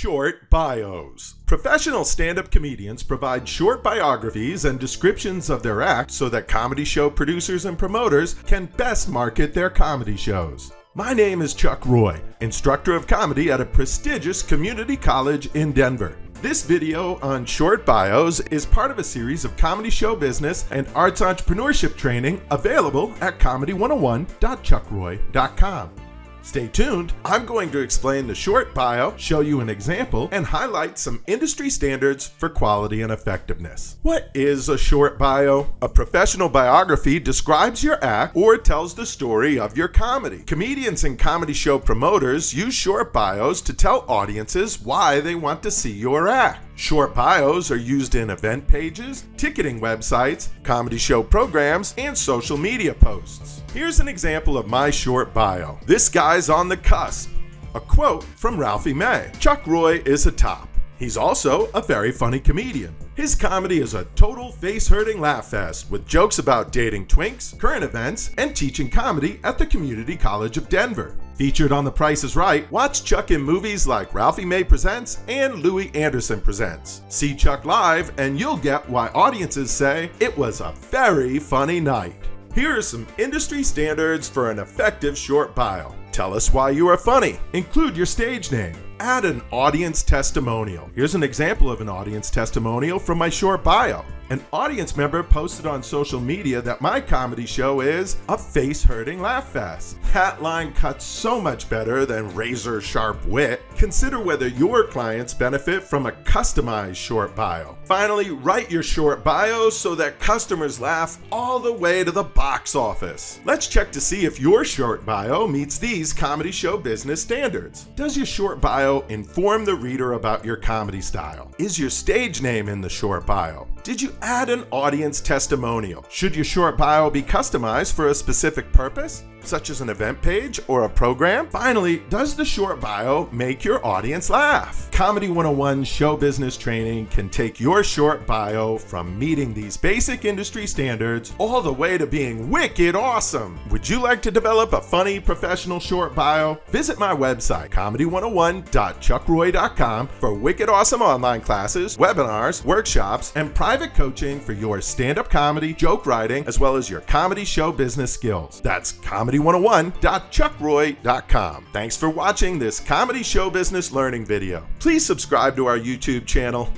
Short bios. Professional stand up comedians provide short biographies and descriptions of their act so that comedy show producers and promoters can best market their comedy shows. My name is Chuck Roy, instructor of comedy at a prestigious community college in Denver. This video on short bios is part of a series of comedy show business and arts entrepreneurship training available at comedy101.chuckroy.com. Stay tuned. I'm going to explain the short bio, show you an example, and highlight some industry standards for quality and effectiveness. What is a short bio? A professional biography describes your act or tells the story of your comedy. Comedians and comedy show promoters use short bios to tell audiences why they want to see your act. Short bios are used in event pages, ticketing websites, comedy show programs, and social media posts. Here's an example of my short bio. This guy's on the cusp. A quote from Ralphie May Chuck Roy is a top. He's also a very funny comedian. His comedy is a total face hurting laugh fest with jokes about dating twinks, current events, and teaching comedy at the Community College of Denver. Featured on The Price is Right, watch Chuck in movies like Ralphie May Presents and Louie Anderson Presents. See Chuck live, and you'll get why audiences say it was a very funny night. Here are some industry standards for an effective short bio. Tell us why you are funny. Include your stage name. Add an audience testimonial. Here's an example of an audience testimonial from my short bio. An audience member posted on social media that my comedy show is a face hurting laugh fest. That line cuts so much better than razor sharp wit. Consider whether your clients benefit from a customized short bio. Finally, write your short bio so that customers laugh all the way to the box office. Let's check to see if your short bio meets these comedy show business standards. Does your short bio inform the reader about your comedy style? Is your stage name in the short bio? Did you add an audience testimonial? Should your short bio be customized for a specific purpose? such as an event page or a program? Finally, does the short bio make your audience laugh? Comedy 101 show business training can take your short bio from meeting these basic industry standards all the way to being wicked awesome. Would you like to develop a funny professional short bio? Visit my website, comedy101.chuckroy.com for wicked awesome online classes, webinars, workshops, and private coaching for your stand up comedy, joke writing, as well as your comedy show business skills. That's comedy comedy101.chuckroy.com. Thanks for watching this comedy show business learning video. Please subscribe to our YouTube channel.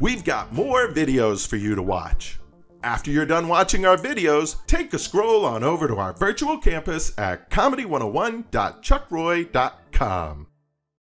We've got more videos for you to watch. After you're done watching our videos, take a scroll on over to our virtual campus at comedy101.chuckroy.com.